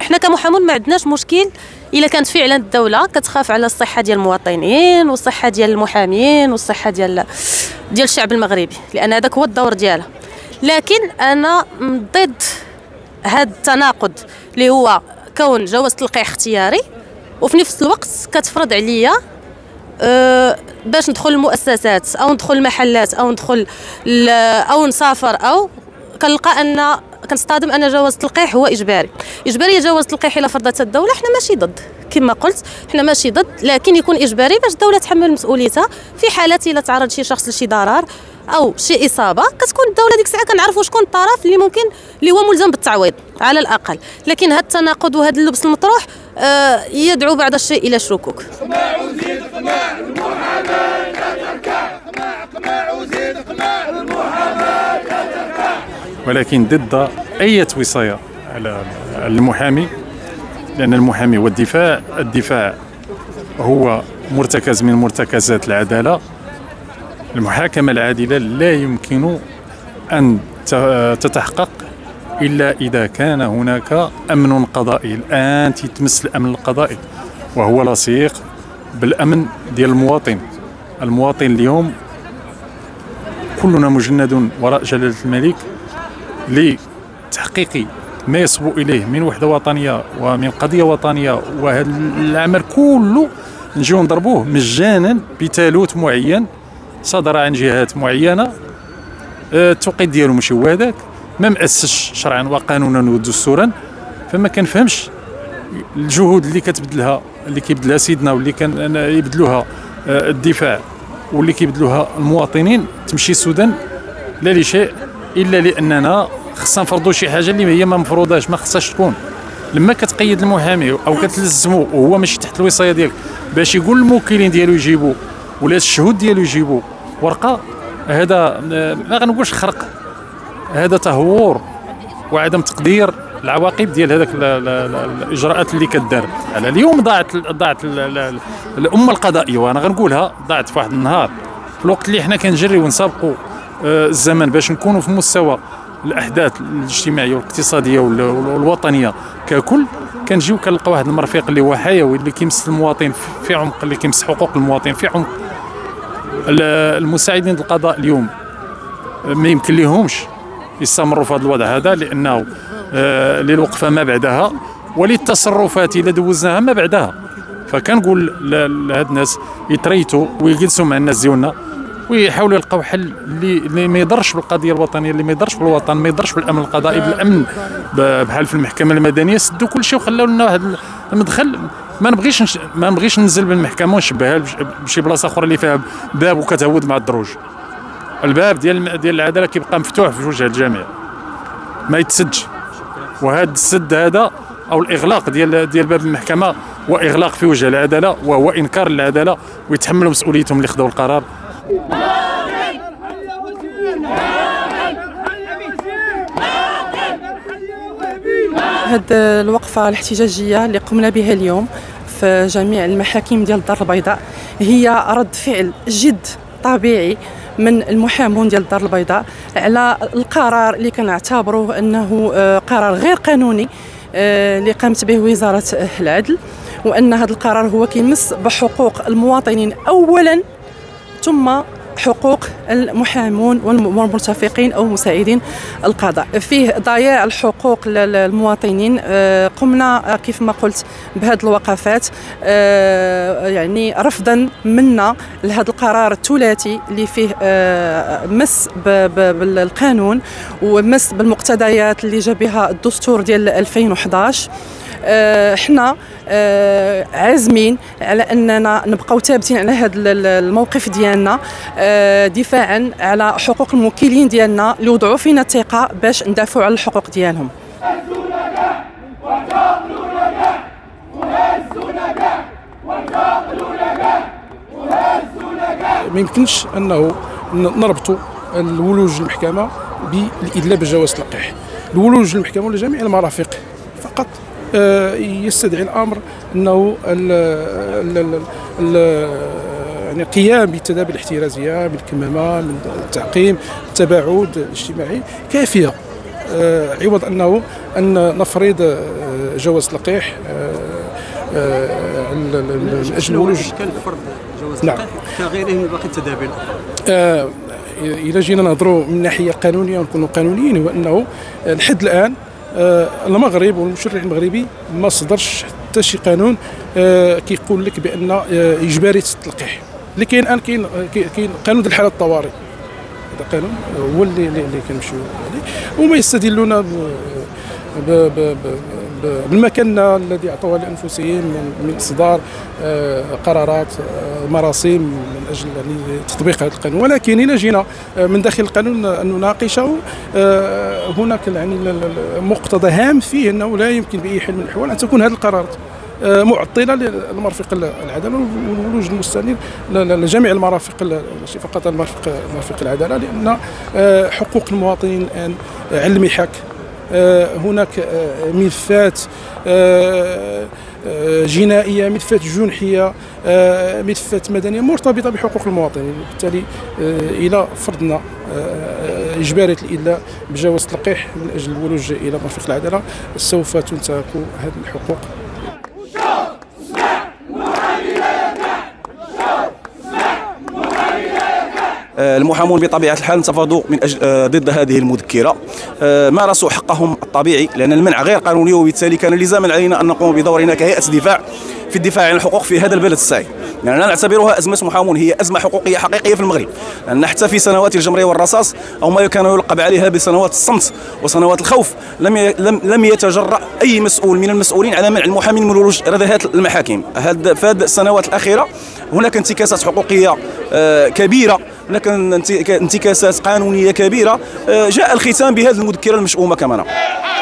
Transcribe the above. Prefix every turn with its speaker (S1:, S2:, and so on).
S1: إحنا كمحامون ما عندناش مشكل. إلا كانت فعلا الدولة كتخاف على الصحة ديال المواطنين والصحة ديال المحامين والصحة ديال ديال الشعب المغربي لأن هذاك هو الدور ديالها. لكن أنا ضد هذا التناقض اللي هو كون جواز تلقيح اختياري وفي نفس الوقت كتفرض عليا باش ندخل المؤسسات أو ندخل المحلات أو ندخل أو نسافر أو كنلقى أن كنصطدم أن جواز التلقيح هو إجباري. اجباري جواز التلقيح إلى فرضت الدولة حنا ماشي ضد. كما قلت حنا ماشي ضد لكن يكون إجباري باش الدولة تحمل مسؤوليتها في حالة إلا تعرض شي شخص لشي ضرر أو شي إصابة كتكون الدولة ديك الساعة كنعرفوا شكون الطرف اللي ممكن اللي هو ملزم بالتعويض على الأقل. لكن هذا التناقض وهذا اللبس المطروح يدعو بعض الشيء إلى الشكوك وزيد
S2: وزيد ولكن ضد أي وصايه على المحامي لأن المحامي هو الدفاع. الدفاع هو مرتكز من مرتكزات العدالة. المحاكمة العادلة لا يمكن أن تتحقق إلا إذا كان هناك أمن قضائي. الآن تتمس الأمن القضائي وهو لصيق بالأمن ديال المواطن. المواطن اليوم كلنا مجند وراء جلالة الملك لتحقيق ما يصبو إليه من وحدة وطنية ومن قضية وطنية. وهذا العمل كله نجيو نضربوه مجانا بتالوت معين. صدر عن جهات معينة آه، التوقيت ديالو ماشي هو هذاك. ما مأسسش شرعا وقانونا ودستورا فما كنفهمش الجهود اللي كتبذلها اللي كيبذلها سيدنا واللي كان يبذلوها آه، الدفاع واللي كيبذلوها المواطنين تمشي السودان لا لشيء إلا لأننا خصنا نفرضوا شي حاجة اللي هي ما مفروضاش ما خصهاش تكون. لما كتقيد المحامي أو كتلزمو وهو ماشي تحت الوصاية ديالك باش يقول الموكلين ديالو يجيبوا ولا الشهود ديالو يجيبوا ورقة هذا ما غنقولش خرق. هذا تهور وعدم تقدير العواقب ديال هذاك الإجراءات اللي كدار. على اليوم ضاعت ضاعت الأمة القضائية وأنا غنقولها ضاعت في واحد النهار. في الوقت اللي حنا كنجريو ونسابقوا آه، الزمن باش نكونوا في مستوى الأحداث الاجتماعية والاقتصادية والوطنية ككل كنجيو كنلقى واحد المرفق اللي هو حيوي اللي كيمس المواطن في عمق اللي كيمس حقوق المواطن في عمق المساعدين القضاء اليوم. ما يمكن لهمش يستمروا في هذا الوضع هذا لأنه آه، للوقفة ما بعدها وللتصرفات إذا دوزناها ما بعدها. فكنقول لهاد الناس يتريتوا ويجلسوا مع الناس ديالنا ويحاولوا يلقاو حل اللي, اللي ما يضرش بالقضية الوطنية اللي ما يضرش بالوطن ما يضرش بالامن القضائي بالأمن بحال في المحكمة المدنية. سدوا كل شيء وخلاو لنا واحد المدخل. ما نبغيش ما نبغيش ننزل بالمحكمة ونشبهها بشي بلاصة أخرى اللي فيها باب وكتهود مع الدروج. الباب ديال ديال العداله كيبقى مفتوح في وجه الجميع. ما يتسدش وهذا السد هذا أو الإغلاق ديال ديال باب المحكمة واغلاق في وجه العدالة وهو إنكار العداله ويتحملوا مسؤوليتهم اللي خذوا القرار.
S3: هذه الوقفة الاحتجاجية اللي قمنا بها اليوم في جميع المحاكم ديال الدار البيضاء هي رد فعل جد طبيعي من المحامون ديال الدار البيضاء على القرار اللي كنعتبروه أنه آه، قرار غير قانوني آه، اللي قامت به وزارة العدل وأن هذا القرار هو كيمس بحقوق المواطنين اولا ثم حقوق المحامون والمرتفقين أو مساعدين القضاء. فيه ضياع الحقوق للمواطنين آه، قمنا كيف ما قلت بهذه الوقفات آه، يعني رفضا منا لهذا القرار الثلاثي اللي فيه آه، مس بالقانون ومس بالمقتضيات اللي جا بها الدستور ديال 2011 إحنا آه، عازمين على أننا نبقاو ثابتين على هذا الموقف ديالنا آه، دفاعا على حقوق الموكلين ديالنا اللي وضعوا فينا الثقة باش ندافعوا على الحقوق ديالهم.
S4: ما يمكنش أنه نربطوا الولوج المحكمة بالادلاء بجواز اللقاح الولوج المحكمة لجميع المرافق. آه، يستدعي الأمر أنه ال ال ال يعني قيام بالتدابير الاحترازية من الكمامة من التعقيم التباعد الاجتماعي كافية. آه، عوض أنه أن نفرض آه، جواز
S5: أجل الولوج كان فرض جواز نعم. كغيره من باقي التدابير.
S4: آه إلى جينا نهضروا من الناحيه القانونيه ونكونوا قانونيين هو انه لحد الآن آه المغرب والمشرع المغربي ما صدرش حتى شي قانون آه كيقول لك بأن آه إجباري التلقيح اللي كاين الآن كاين كاين قانون الحالة الطوارئ. هذا قانون هو اللي اللي كنمشيو عليه. وما يستدلون بالمكانة الذي اعطوها لانفسهم من إصدار آه، قرارات آه، مراسيم من أجل يعني تطبيق هذا القانون. ولكن إلى جينا آه، من داخل القانون أن نناقشه هناك يعني مقتضى هام فيه أنه لا يمكن بأي حال من الأحوال أن تكون هذه القرارات معطلة للمرافق العدالة والولوج المستنير لجميع المرافق ماشي فقط المرافق مرافق العدالة لأن حقوق المواطنين الآن على المحك هناك آه، ملفات آه، جنائية ملفات جنحية ملفات مدنية مرتبطة بحقوق المواطنين. وبالتالي إلى فرضنا إجبارية الادلاء بجواز التلقيح من أجل الولوج إلى مرفق العدالة سوف تنتهك هذه الحقوق.
S6: المحامون بطبيعة الحال انتفضوا من أجل آه، ضد هذه المذكرة. آه، مارسوا حقهم الطبيعي؟ لأن المنع غير قانوني وبالتالي كان لزاما علينا أن نقوم بدورنا كهيئه دفاع في الدفاع عن الحقوق في هذا البلد السعي يعني لا نعتبرها أزمة محامون هي أزمة حقوقية حقيقية في المغرب. لأن حتى في سنوات الجمرية والرصاص أو ما كان يلقب عليها بسنوات الصمت وسنوات الخوف. لم لم لم يتجرأ أي مسؤول من المسؤولين على منع المحامين من ولوج رذاذات المحاكم. هذا في السنوات الأخيرة هناك انتكاسات حقوقية آه، كبيرة. هناك انتكاسات قانونية كبيرة آه، جاء الختام بهذه المذكرة المشؤومة كما
S7: حقوقي